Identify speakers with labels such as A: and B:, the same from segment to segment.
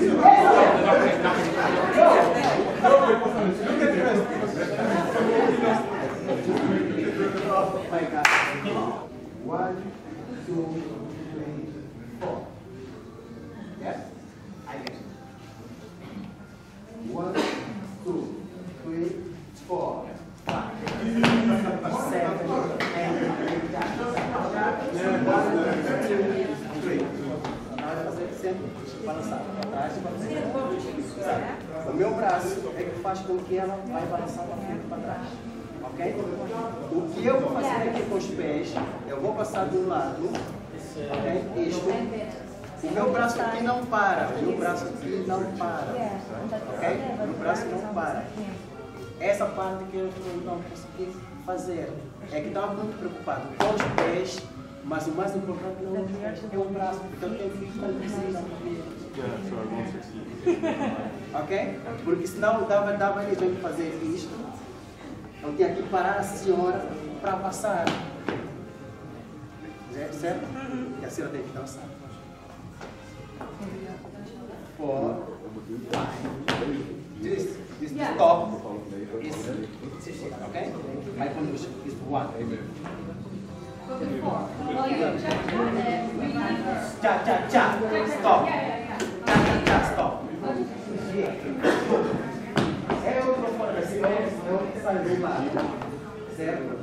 A: Yes. Balançar para trás e para frente. O meu braço é que faz com que ela vai balançar para frente e para trás. Ok? O que eu vou fazer aqui com os pés, eu vou passar de um lado, ok? Isto. O meu braço aqui não para, o meu braço aqui não para. Ok? O meu braço não para. Essa parte que eu não consegui fazer é que estava muito preocupado com os pés, mas o mais importante não é é o braço, porque eu tenho que estar precisa. Ok? Porque senão dava, dava a gente fazer isto. Eu tinha que parar a senhora para passar. Certo? E a senhora tem que dançar. Four. This, this stop is, is okay? My condition is one. Cha cha cha. Stop. Cha cha cha. Stop. É outra forma, se eu, eu saio do lado, certo?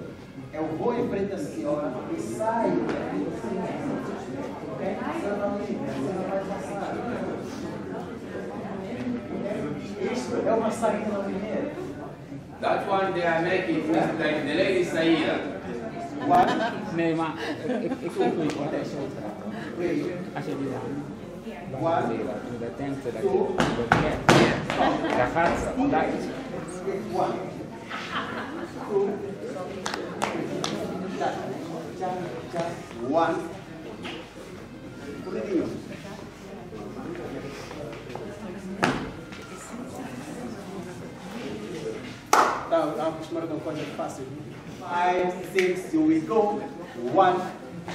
A: Eu vou em frente à senhora e saio daqui ok? A senhora vai passar. Isto é uma saída na primeira.
B: That one they are making is like the lady Saida.
A: One,
C: Nee, maar ik, ik vind het niet echt zo.
A: three,
C: Als je die dan
A: one,
C: dat denkt dat je dat kent. Daar gaat is
A: one, two, cha, cha, cha, one. Pulinho. Com. Five, six, here we go. One,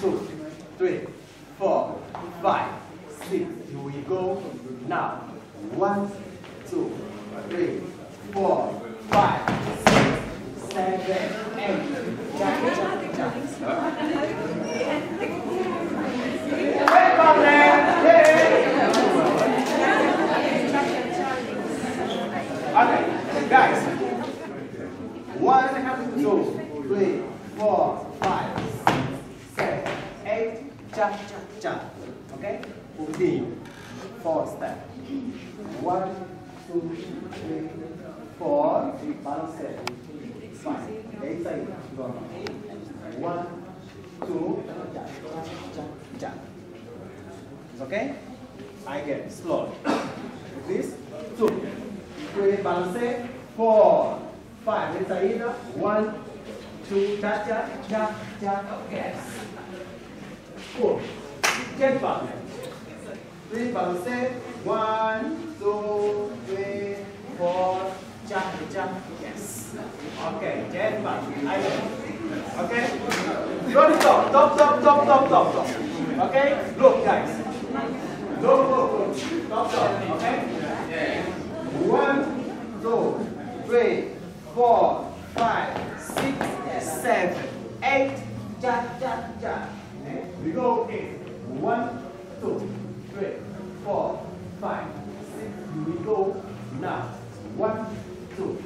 A: two, three, four, five, six, here we go. Now, one, two, three, four, five, six, seven, eight. Okay, guys. One, two, three, four, five, six, seven, eight. Jump, jump, jump. Okay? Continue. Four step. One, two, three, four. Balance it. Five. Eight side. Go. One, two, jump, jump, jump, okay? I get slow. This, two, three, balance. Four, five. Let's saída. One, two, cha cha, cha cha. Yes. Four. Get back. Three, balance. One, two, three, four. Cha cha. Yes. Okay. Get back. I get it. Okay? Don't stop. Stop, stop, stop, stop, stop, stop. Okay? Look, guys. Look, look, look. Stop, stop. Okay? One, two, three, four, five, six, seven, eight. Ja, ja, ja. We go eight. One, two, three, four, five, six. We go. Now. One, two,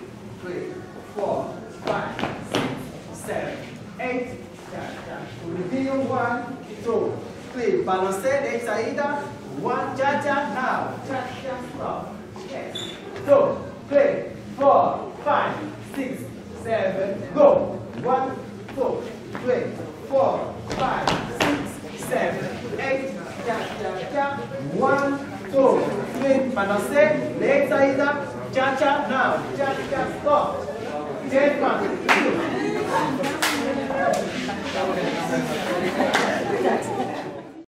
A: three, four, five, six, seven, eight. Ja, ja. Reveal one, two, three. Balance de saída. One, cha, cha. Now. Cha, cha, stop. Yes. Two, three, four, five, six, seven, go. One, two, three, four, five, six, seven, eight. Ja, ja, ja. One, two, three. Balance. Leg saída. Cha, cha. Now. Cha, cha, stop. Ten,